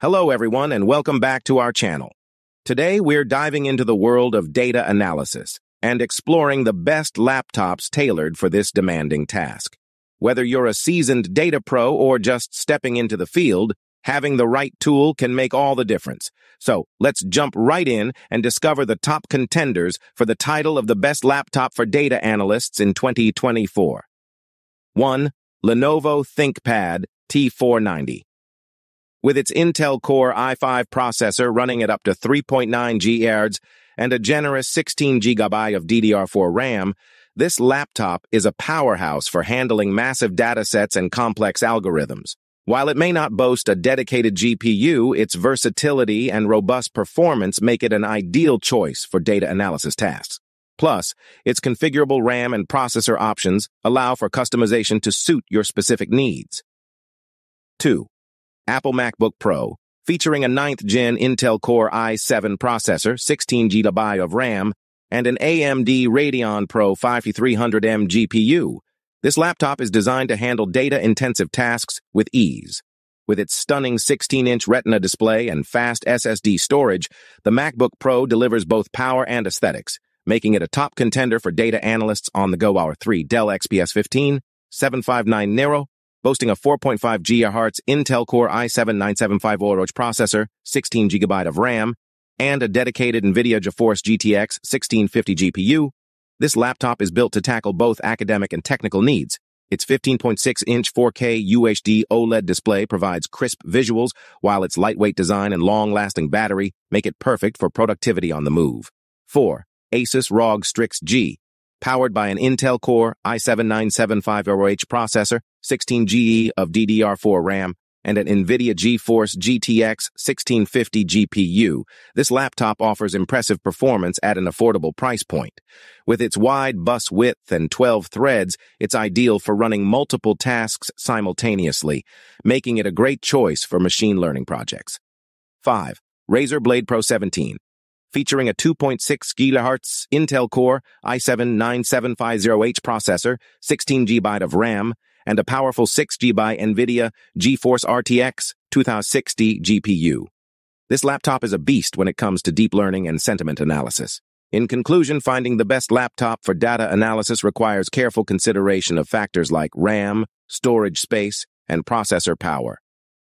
Hello, everyone, and welcome back to our channel. Today, we're diving into the world of data analysis and exploring the best laptops tailored for this demanding task. Whether you're a seasoned data pro or just stepping into the field, having the right tool can make all the difference. So let's jump right in and discover the top contenders for the title of the best laptop for data analysts in 2024. 1. Lenovo ThinkPad T490. With its Intel Core i5 processor running at up to 3.9 GHz and a generous 16 GB of DDR4 RAM, this laptop is a powerhouse for handling massive datasets and complex algorithms. While it may not boast a dedicated GPU, its versatility and robust performance make it an ideal choice for data analysis tasks. Plus, its configurable RAM and processor options allow for customization to suit your specific needs. 2. Apple MacBook Pro, featuring a 9th gen Intel Core i7 processor, 16 GB of RAM, and an AMD Radeon Pro 5300M GPU. This laptop is designed to handle data-intensive tasks with ease. With its stunning 16-inch Retina display and fast SSD storage, the MacBook Pro delivers both power and aesthetics, making it a top contender for data analysts on the go. Our 3 Dell XPS 15, 7590, boasting a 4.5 GHz Intel Core i7-9750 Oroch processor, 16 GB of RAM, and a dedicated NVIDIA GeForce GTX 1650 GPU, this laptop is built to tackle both academic and technical needs. Its 15.6-inch 4K UHD OLED display provides crisp visuals, while its lightweight design and long-lasting battery make it perfect for productivity on the move. 4. Asus ROG Strix G powered by an Intel Core i7-9750H processor, 16 GB of DDR4 RAM, and an NVIDIA GeForce GTX 1650 GPU, this laptop offers impressive performance at an affordable price point. With its wide bus width and 12 threads, it's ideal for running multiple tasks simultaneously, making it a great choice for machine learning projects. 5. Razer Blade Pro 17 featuring a 2.6 GHz Intel Core i7-9750H processor, 16 GB of RAM, and a powerful 6 GB NVIDIA GeForce RTX 2060 GPU. This laptop is a beast when it comes to deep learning and sentiment analysis. In conclusion, finding the best laptop for data analysis requires careful consideration of factors like RAM, storage space, and processor power.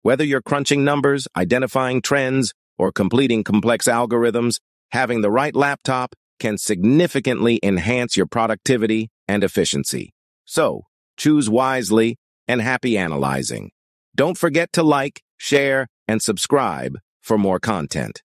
Whether you're crunching numbers, identifying trends, or completing complex algorithms, having the right laptop can significantly enhance your productivity and efficiency. So, choose wisely and happy analyzing. Don't forget to like, share, and subscribe for more content.